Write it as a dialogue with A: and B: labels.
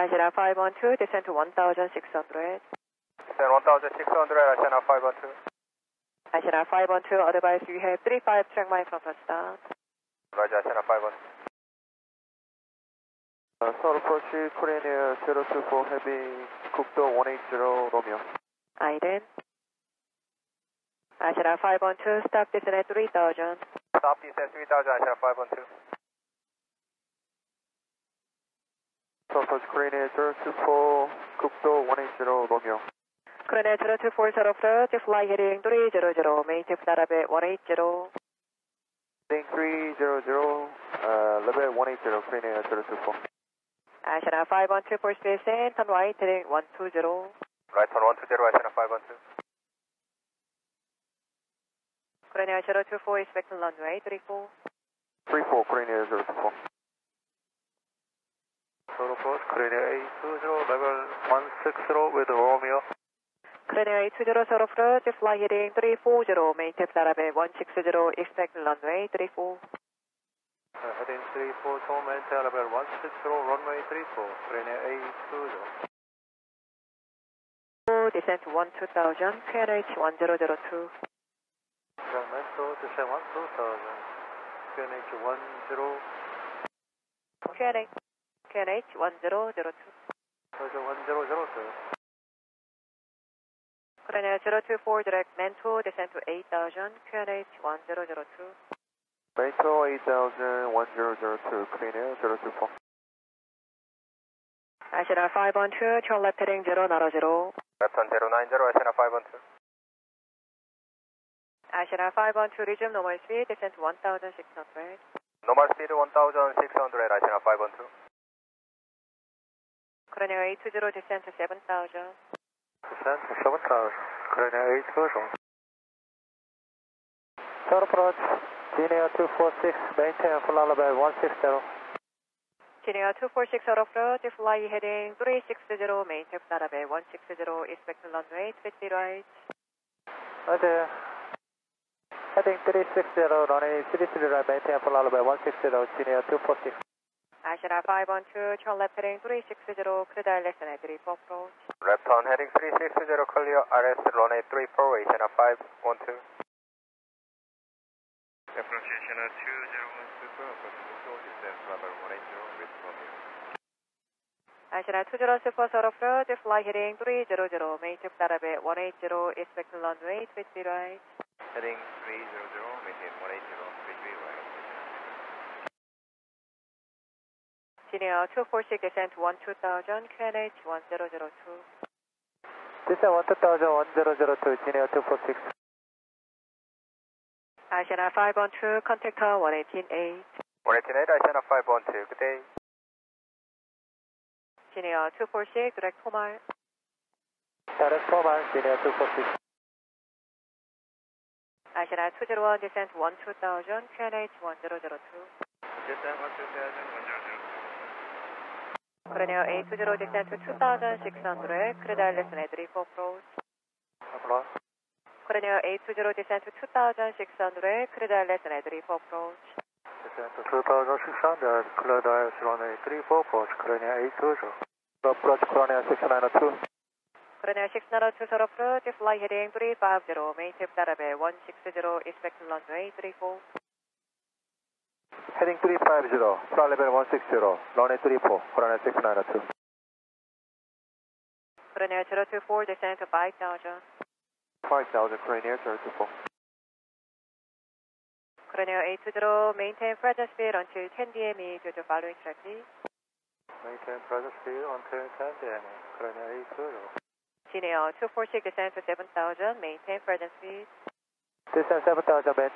A: Asiana 512, descent to 1600.
B: Then 1600, Asiana 512.
A: Asiana 512, advise you have 35 track line from the start.
B: Roger, Asiana 512.
C: Uh, Seoul approach, Korean Air 024 Heavy, 국도 180 Romeo.
A: Aiden. Asiana 512, stop descent at 3000.
B: Stop descent 3000, Asiana 512.
C: Seoul approach, Korean Air 024, 국도 180 Romeo.
A: Korean 024 Seoul approach, fly heading 300, maintain Flight 180.
C: Heading 300, uh, level 180, Korean Air 024.
A: Asiana 512 for space and turn right heading 120.
B: Right turn 120, Asiana 512.
A: Korean Air 024 expect runway 34.
C: 34, Korean Air 024.
B: Seoul approach, 820, level 160 with Romeo.
A: Korean Air 220 Seoul approach, fly heading 340, maintain Flight 160, expect runway 34.
B: Uh, heading 340, maintain level 160, runway 34, Korean Air 820.
A: Descent 12000, QNH 1002.
B: Sacramento, descent 12000, QNH 10,
A: QNH, QNH 1002.
B: Roger 1002.
A: Korean Air 024 direct Mento, descent to 8000, QNH 1002.
C: Metro 8000, 1002, Korean Air 024.
A: Asiana 512, turn left heading 090.
B: Left turn 090, Asiana 512.
A: Asiana 512, resume normal speed, descent to 1600.
B: Normal speed 1600, Asiana 512.
A: Air 820, descent to 7000.
B: Descent 7000, Korean Air 820.
C: Seoul approach, Genia 246, maintain flight level 160.
A: Genia 246 out of road, fly heading 360, maintain flight level 160, expect runway 20 right.
C: Roger. Heading 360, runway 33 right, maintain flight level 160, Genia 246.
A: Asiana 512, turn left heading 360, clear less than 34 approach.
B: Left turn heading 360, clear RS runway 34, Asiana 512. Approach Asiana 2012, approach descent level 180 with Romeo.
A: Asiana 220 super out of road, fly heading 300, maintain flight level 180, expect runway 20 right.
B: Heading 300, maintain 180, 33 right.
A: Genia 246, descent 12000, QNH 1002.
C: Descent 1000, 1002, Genia 246.
A: Asiana 512, contact tower 1188.
B: 188, Asiana 512, good day.
A: Genia 246, direct Tomar.
C: Direct Tomal, Genia 246.
A: Asiana 201, descent 12000, QNH 1002.
B: Descent 12000, 1002.
A: Korean Air 820, descent to 2600, clear less than 34 approach.
B: Hello?
A: Korean Air 820, descent to 2600, clear less than 34 approach.
B: Descent to 2600, clear dials runway 34, approach Korean Air 820.
C: Approach Korean Air 692.
A: Korean Air 692, sort approach, fly heading 350, maintain flight level 160, expect runway 34.
C: Heading 350, flight level 160, runway 34, Korean Air 692.
A: Korean Air 024, descent to 5000.
C: 5000, Korean Air 024.
A: Korean Air 820, maintain present speed until 10 DME due to following traffic.
B: Maintain present speed until 10 DM, Korean Air 820.
A: Genia 246, descent to 7000, maintain present speed.
C: Descent 7000, maintain